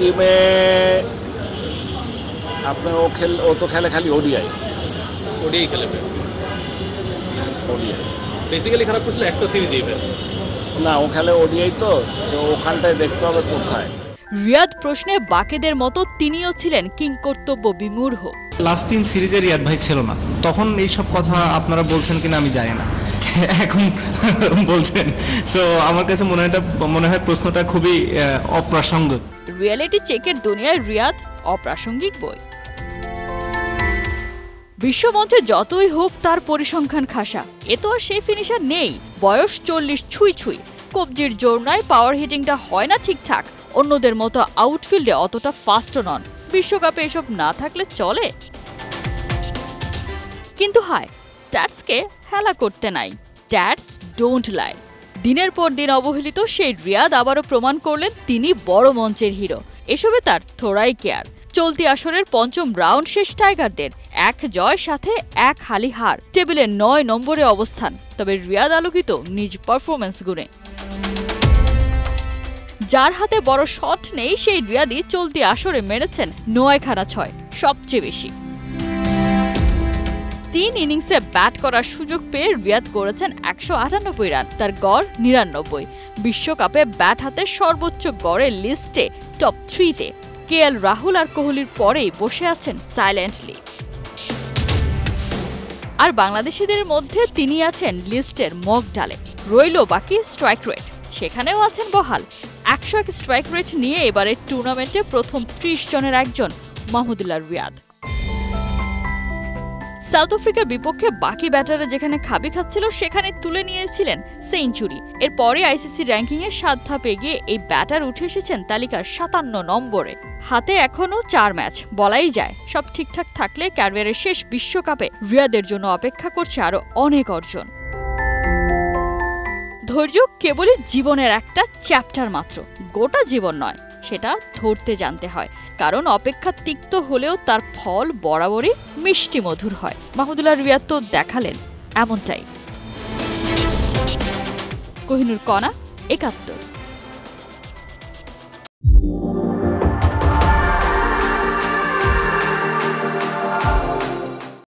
টিমে আপনার ও খেল ও তো খেলে খালি ওডিআই ওডিআই খেলবে ওডিআই বেসিক্যালি খারাপ করছিল একটা সিরিজ এইবার না ও খেলে ওডিআই তো ওখানটায় দেখতে হবে কোথায়। রিয়াদ প্রশ্নে বাকেদের মতো তিনিও ছিলেন কিংকর্তব্য বিমূঢ়। লাস্ট তিন সিরিজে রিয়াদ ভাই ছিল না। তখন এইসব কথা আপনারা বলছেন কিনা আমি জানি না। এখন বলছেন। সো আমার কাছে মনে হয় এটা- মনে হয় প্রশ্নটা খুবই অপ্রাসঙ্গিক। রিয়েলিটি চেকের দুনিয়ায় রিয়াদ অপ্রাসঙ্গিক বই। বিশ্বমঞ্চে যতই হোক তার পরিসংখ্যান খাসা, এ তো আর সেই ফিনিশার নেই। বয়স চল্লিশ ছুঁই ছুঁই, কবজির জোর নয় পাওয়ার হিটিংটা হয় না ঠিকঠাক। অন্যদের মতো আউটফিল্ডে অতটা ফাস্টও নন। বিশ্বকাপে এসব না থাকলে চলে। কিন্তু হায় স্ট্যাটসকে হেলা করতে নাই। স্ট্যাটস ডোন্ট লাই দিনের পর দিন অবহেলিত সেই রিয়াদ আবারও প্রমাণ করলেন তিনি বড় মঞ্চের হিরো। এসবে তার থোড়াই কেয়ার। চলতি আসরের পঞ্চম রাউন্ড শেষ টাইগারদের এক জয় সাথে এক হালি হার। টেবিলে নয় নম্বরে অবস্থান। তবে রিয়াদ আলোকিত নিজ পারফরমেন্স গুণে। যার হাতে বড় শট নেই, সেই রিয়াদি চলতি আসরে মেরেছেন নয় খানা ছয়, সবচেয়ে বেশি। তিন ইনিংসে ব্যাট করার সুযোগ পেয়ে রিয়াদ করেছেন একশো আটানব্বই রান। তার গড় নিরানব্বই। বিশ্বকাপে ব্যাট হাতে সর্বোচ্চ গড়ের লিস্টে টপ থ্রিতে। কে এল রাহুল আর কোহলির পরেই বসে আছেন সাইলেন্টলি। আর বাংলাদেশিদের মধ্যে তিনি আছেন লিস্টের মগ ডালে। রইল বাকি স্ট্রাইক রেট। সেখানেও আছেন বহাল। একশো এক স্ট্রাইক রেট নিয়ে এবারের টুর্নামেন্টে প্রথম ত্রিশ জনের একজন মাহমুদুল্লাহ রিয়াদ। সাউথ আফ্রিকার বিপক্ষে বাকি ব্যাটাররা যেখানে খাবি খাচ্ছিল, সেখানে তুলে নিয়েছিলেন সেঞ্চুরি। এরপরে আইসিসি র্যাঙ্কিংয়ে সাত ধাপ এগিয়ে এই ব্যাটার উঠে এসেছেন তালিকার সাতান্ন নম্বরে। হাতে এখনও চার ম্যাচ, বলাই যায়। সব ঠিকঠাক থাকলে ক্যারিয়ারের শেষ বিশ্বকাপে রিয়াদের জন্য অপেক্ষা করছে আরও অনেক অর্জন। ধৈর্য কেবলই জীবনের একটা চ্যাপ্টার মাত্র, গোটা জীবন নয়। সেটা ধরতে জানতে হয়। কারণ অপেক্ষা তিক্ত হলেও তার ফল বরাবরই মিষ্টি মধুর হয়। মাহমুদুল্লাহ রিয়াদ তো দেখালেন এমনটাই। কোহিনুর কণা একাত্তর।